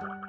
Wow.